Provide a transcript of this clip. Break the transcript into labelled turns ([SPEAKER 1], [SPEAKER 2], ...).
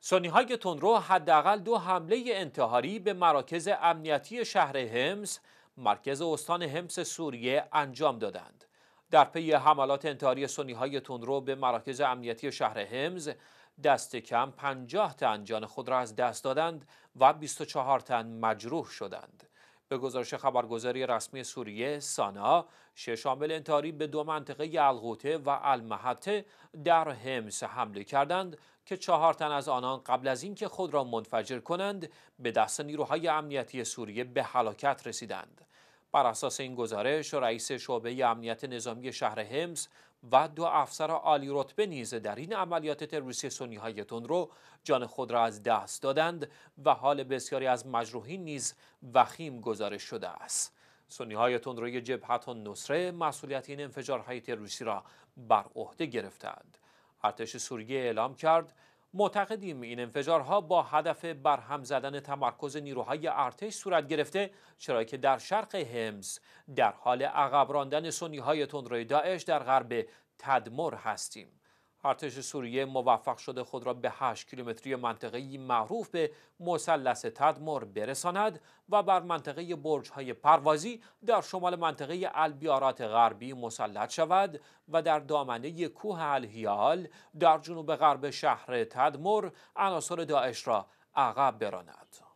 [SPEAKER 1] سنی های تندرو حداقل دو حمله انتحاری به مراکز امنیتی شهر همس مرکز استان همس سوریه انجام دادند. در پی حملات انتحاری سنی های تندرو به مراکز امنیتی شهر همز دست کم 50 تن جان خود را از دست دادند و 24 تن مجروح شدند. به گزارش خبرگزاری رسمی سوریه سانا شش عامل انتحاری به دو منطقه الغوته و المحته در همس حمله کردند که چهار تن از آنان قبل از اینکه خود را منفجر کنند به دست نیروهای امنیتی سوریه به هلاکت رسیدند. بر اساس این گزارش رئیس شعبه امنیت نظامی شهر همس و دو افسر عالی رتبه نیز در این عملیات تروریستی سنی های رو جان خود را از دست دادند و حال بسیاری از مجروحین نیز وخیم گزارش شده است. سنی های تندروی جبهت و نصره مسئولیت این انفجارهای تروریستی را بر عهده گرفتند. ارتش سوریه اعلام کرد معتقدیم این انفجارها با هدف برهم زدن تمرکز نیروهای ارتش صورت گرفته چرا که در شرق همز در حال عقب راندن سنی های تندروی داعش در غرب تدمر هستیم. ارتش سوریه موفق شده خود را به 8 کیلومتری منطقه معروف به مثلث تدمر برساند و بر منطقه برج های پروازی در شمال منطقه البیارات غربی مسلط شود و در دامنه کوه الهیال در جنوب غرب شهر تدمر عناصر داعش را عقب براند.